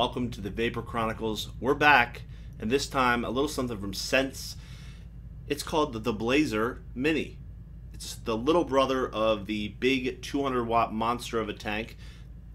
Welcome to the Vapor Chronicles. We're back, and this time a little something from Sense. It's called the, the Blazer Mini. It's the little brother of the big 200 watt monster of a tank,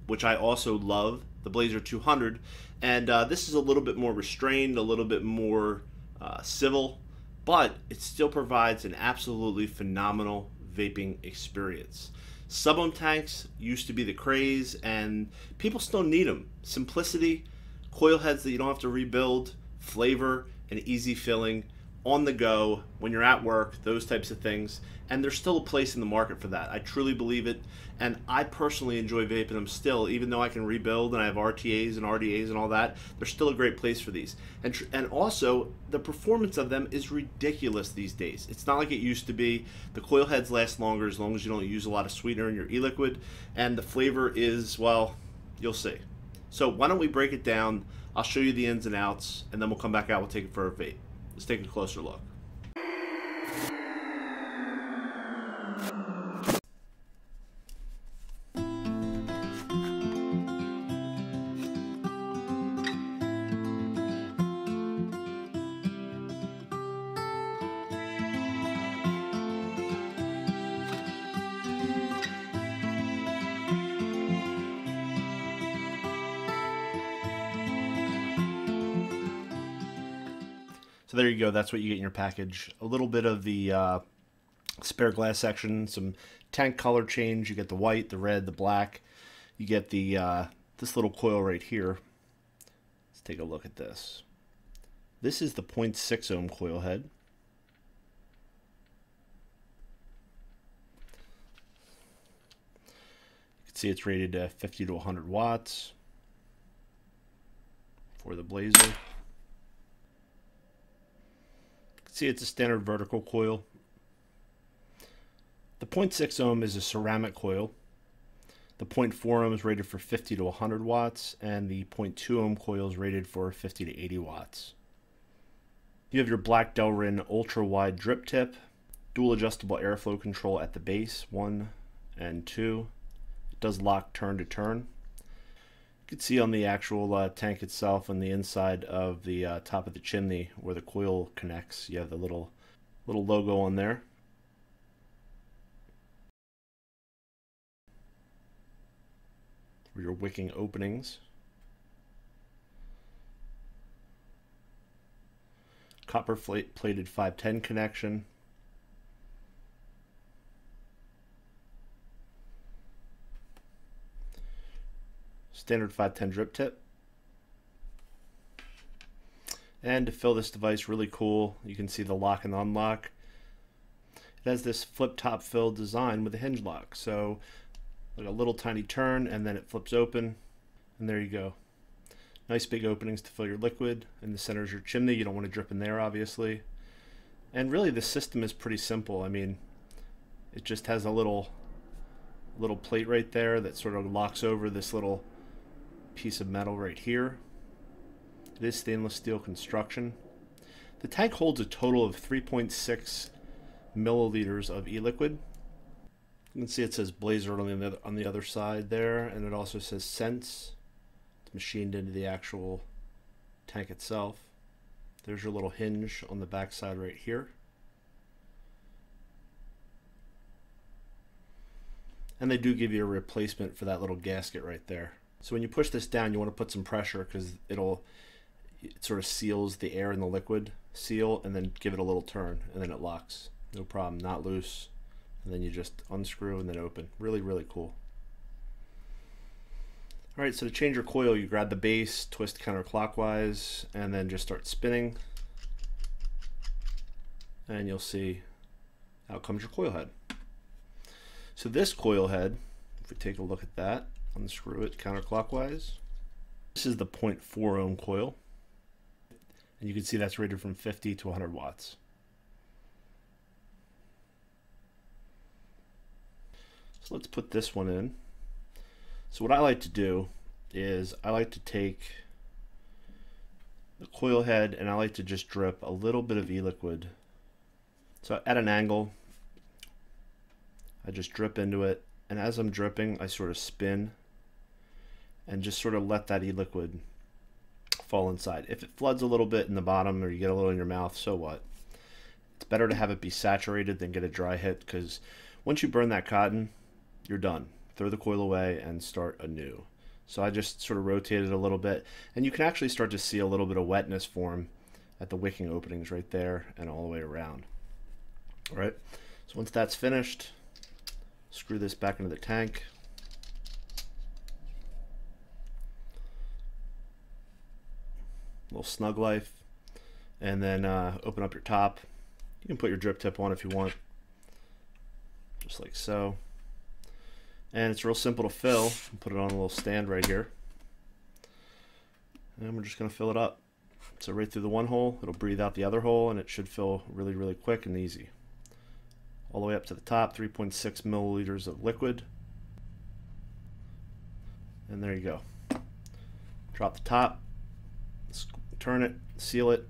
which I also love, the Blazer 200. And uh, this is a little bit more restrained, a little bit more uh, civil, but it still provides an absolutely phenomenal vaping experience. Sub-ohm tanks used to be the craze, and people still need them. Simplicity, coil heads that you don't have to rebuild, flavor, and easy filling on the go when you're at work, those types of things. And there's still a place in the market for that. I truly believe it. And I personally enjoy vaping them still, even though I can rebuild and I have RTAs and RDAs and all that. There's still a great place for these. And, and also, the performance of them is ridiculous these days. It's not like it used to be. The coil heads last longer as long as you don't use a lot of sweetener in your e liquid. And the flavor is, well, you'll see. So, why don't we break it down? I'll show you the ins and outs, and then we'll come back out. We'll take it for a vape. Let's take a closer look. There you go. That's what you get in your package. A little bit of the uh, spare glass section, some tank color change. You get the white, the red, the black. You get the uh, this little coil right here. Let's take a look at this. This is the 0.6 ohm coil head. You can see it's rated to 50 to 100 watts for the Blazer. See, it's a standard vertical coil. The 0.6 ohm is a ceramic coil. The 0.4 ohm is rated for 50 to 100 watts, and the 0.2 ohm coil is rated for 50 to 80 watts. You have your Black Delrin ultra wide drip tip, dual adjustable airflow control at the base, one and two. It does lock turn to turn. You can see on the actual uh, tank itself on the inside of the uh, top of the chimney where the coil connects. You have the little little logo on there. Your wicking openings. Copper plate plated 510 connection. Standard 510 drip tip. And to fill this device really cool, you can see the lock and unlock. It has this flip top fill design with a hinge lock. So like a little tiny turn and then it flips open and there you go. Nice big openings to fill your liquid. In the center is your chimney. You don't want to drip in there, obviously. And really, the system is pretty simple. I mean, it just has a little little plate right there that sort of locks over this little piece of metal right here. It is stainless steel construction. The tank holds a total of 3.6 milliliters of e-liquid. You can see it says Blazer on the, other, on the other side there, and it also says Sense. It's machined into the actual tank itself. There's your little hinge on the back side right here. And they do give you a replacement for that little gasket right there. So when you push this down, you want to put some pressure because it'll it sort of seals the air in the liquid seal and then give it a little turn and then it locks. No problem, not loose. And then you just unscrew and then open. Really, really cool. All right, so to change your coil, you grab the base, twist counterclockwise, and then just start spinning. And you'll see out comes your coil head. So this coil head, if we take a look at that, unscrew it counterclockwise. This is the 0.4 ohm coil. And you can see that's rated from 50 to 100 watts. So let's put this one in. So what I like to do is I like to take the coil head and I like to just drip a little bit of e-liquid. So at an angle, I just drip into it and as I'm dripping I sort of spin and just sort of let that e-liquid fall inside. If it floods a little bit in the bottom or you get a little in your mouth, so what? It's better to have it be saturated than get a dry hit because once you burn that cotton, you're done. Throw the coil away and start anew. So I just sort of rotated a little bit and you can actually start to see a little bit of wetness form at the wicking openings right there and all the way around. All right, so once that's finished, screw this back into the tank. Little snug life and then uh, open up your top. You can put your drip tip on if you want. Just like so. And it's real simple to fill. Put it on a little stand right here. And we're just going to fill it up. So right through the one hole it'll breathe out the other hole and it should fill really really quick and easy. All the way up to the top 3.6 milliliters of liquid. And there you go. Drop the top turn it, seal it.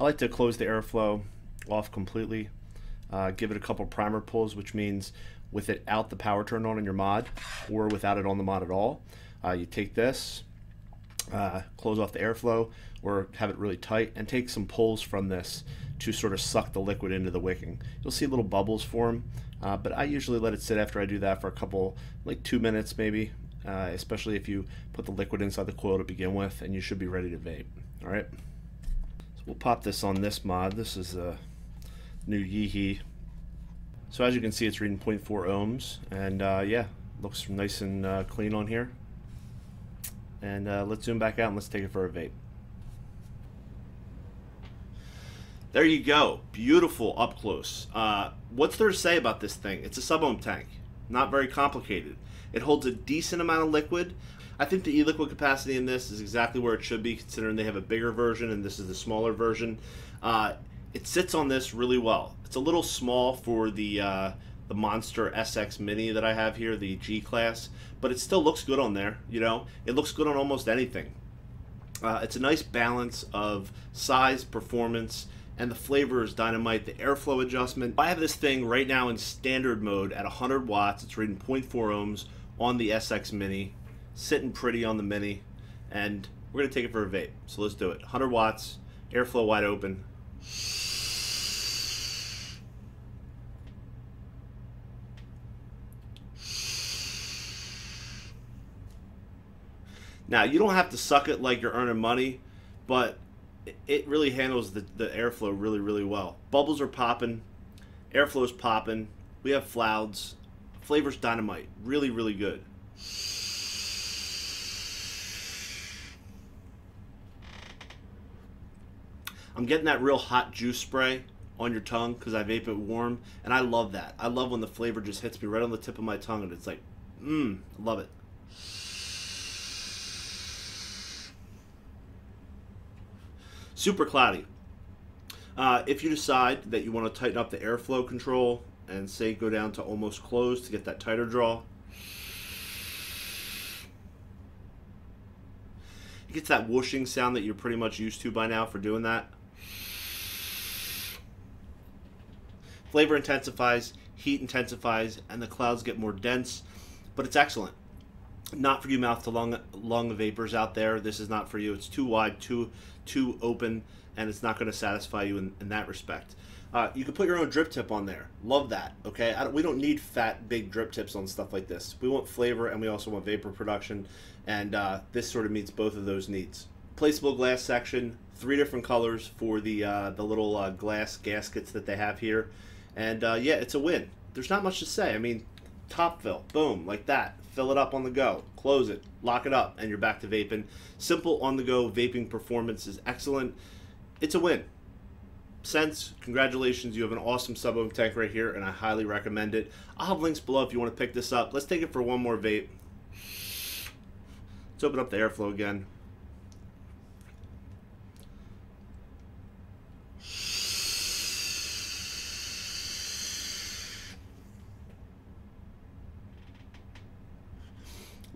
I like to close the airflow off completely. Uh, give it a couple primer pulls, which means with it out the power turned on in your mod or without it on the mod at all. Uh, you take this, uh, close off the airflow or have it really tight and take some pulls from this to sort of suck the liquid into the wicking. You'll see little bubbles form, uh, but I usually let it sit after I do that for a couple, like two minutes maybe, uh, especially if you put the liquid inside the coil to begin with and you should be ready to vape. All right. So we'll pop this on this mod. This is the new Yihi. So as you can see, it's reading 0.4 ohms, and uh, yeah, looks nice and uh, clean on here. And uh, let's zoom back out and let's take it for a vape. There you go. Beautiful up close. Uh, what's there to say about this thing? It's a sub-ohm tank. Not very complicated. It holds a decent amount of liquid. I think the e-liquid capacity in this is exactly where it should be, considering they have a bigger version and this is the smaller version. Uh, it sits on this really well. It's a little small for the uh, the Monster SX Mini that I have here, the G class, but it still looks good on there. You know, it looks good on almost anything. Uh, it's a nice balance of size, performance, and the flavor is dynamite. The airflow adjustment. I have this thing right now in standard mode at 100 watts. It's reading 0.4 ohms on the SX Mini sitting pretty on the Mini, and we're to take it for a vape. So let's do it. 100 watts, airflow wide open. Now, you don't have to suck it like you're earning money, but it really handles the, the airflow really, really well. Bubbles are popping, airflow's popping. We have flouds. Flavor's dynamite. Really, really good. I'm getting that real hot juice spray on your tongue because I vape it warm, and I love that. I love when the flavor just hits me right on the tip of my tongue, and it's like, mmm, love it. Super cloudy. Uh, if you decide that you want to tighten up the airflow control and say go down to almost closed to get that tighter draw, it gets that whooshing sound that you're pretty much used to by now for doing that. Flavor intensifies, heat intensifies, and the clouds get more dense, but it's excellent. Not for you mouth to lung, lung vapors out there. This is not for you. It's too wide, too too open, and it's not going to satisfy you in, in that respect. Uh, you can put your own drip tip on there. Love that. Okay, don't, we don't need fat, big drip tips on stuff like this. We want flavor, and we also want vapor production, and uh, this sort of meets both of those needs. Placeable glass section, three different colors for the uh, the little uh, glass gaskets that they have here. And uh, yeah, it's a win. There's not much to say. I mean, top fill, boom, like that. Fill it up on the go, close it, lock it up, and you're back to vaping. Simple on the go vaping performance is excellent. It's a win. Sense, congratulations. You have an awesome sub ohm tank right here, and I highly recommend it. I'll have links below if you want to pick this up. Let's take it for one more vape. Let's open up the airflow again.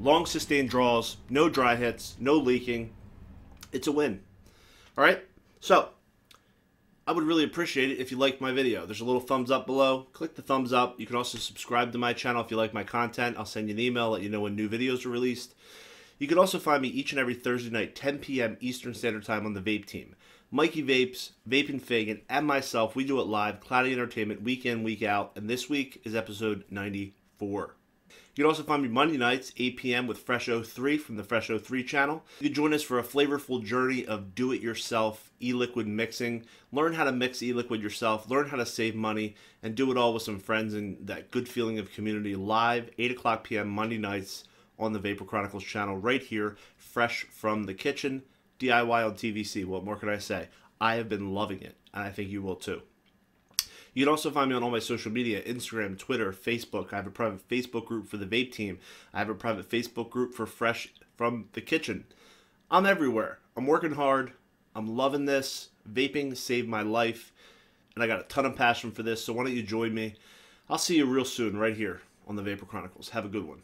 Long sustained draws, no dry hits, no leaking. It's a win. All right. So I would really appreciate it if you liked my video. There's a little thumbs up below. Click the thumbs up. You can also subscribe to my channel if you like my content. I'll send you an email, let you know when new videos are released. You can also find me each and every Thursday night, 10 p.m. Eastern Standard Time on the Vape Team. Mikey Vapes, Vaping Fagan, and myself, we do it live, Cloudy Entertainment, week in, week out, and this week is episode 94. You can also find me Monday nights, 8 p.m. with Fresh 03 from the Fresh 03 channel. You can join us for a flavorful journey of do it yourself e liquid mixing. Learn how to mix e liquid yourself, learn how to save money, and do it all with some friends and that good feeling of community live, 8 o'clock p.m. Monday nights on the Vapor Chronicles channel right here, fresh from the kitchen. DIY on TVC. What more could I say? I have been loving it, and I think you will too. You can also find me on all my social media Instagram, Twitter, Facebook. I have a private Facebook group for the vape team. I have a private Facebook group for Fresh from the Kitchen. I'm everywhere. I'm working hard. I'm loving this. Vaping saved my life. And I got a ton of passion for this. So why don't you join me? I'll see you real soon right here on the Vapor Chronicles. Have a good one.